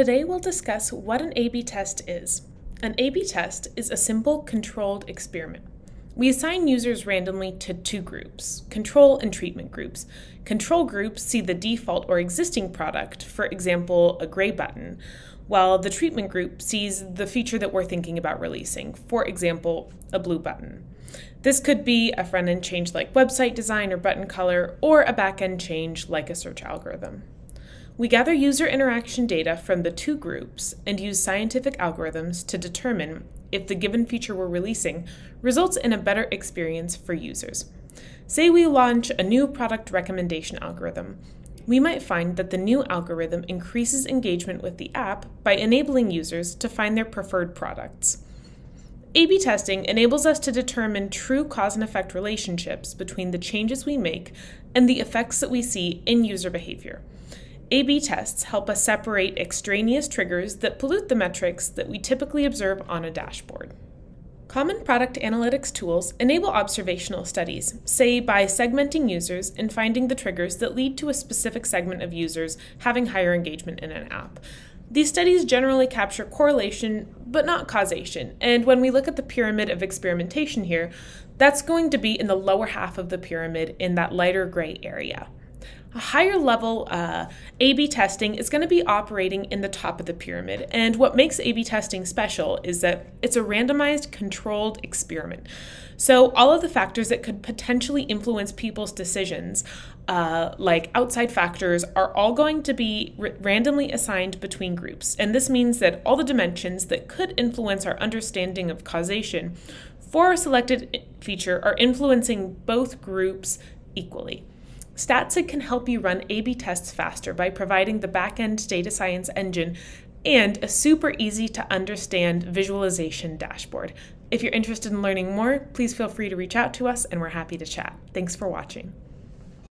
Today we'll discuss what an A-B test is. An A-B test is a simple controlled experiment. We assign users randomly to two groups, control and treatment groups. Control groups see the default or existing product, for example, a gray button, while the treatment group sees the feature that we're thinking about releasing, for example, a blue button. This could be a front end change like website design or button color, or a back end change like a search algorithm. We gather user interaction data from the two groups and use scientific algorithms to determine if the given feature we're releasing results in a better experience for users. Say we launch a new product recommendation algorithm. We might find that the new algorithm increases engagement with the app by enabling users to find their preferred products. A B testing enables us to determine true cause and effect relationships between the changes we make and the effects that we see in user behavior. A B tests help us separate extraneous triggers that pollute the metrics that we typically observe on a dashboard. Common product analytics tools enable observational studies, say by segmenting users and finding the triggers that lead to a specific segment of users having higher engagement in an app. These studies generally capture correlation, but not causation. And when we look at the pyramid of experimentation here, that's going to be in the lower half of the pyramid in that lighter gray area. A higher level uh, A B testing is going to be operating in the top of the pyramid. And what makes A B testing special is that it's a randomized controlled experiment. So, all of the factors that could potentially influence people's decisions, uh, like outside factors, are all going to be randomly assigned between groups. And this means that all the dimensions that could influence our understanding of causation for a selected feature are influencing both groups equally. Statsig can help you run A B tests faster by providing the backend data science engine and a super easy to understand visualization dashboard. If you're interested in learning more, please feel free to reach out to us and we're happy to chat. Thanks for watching.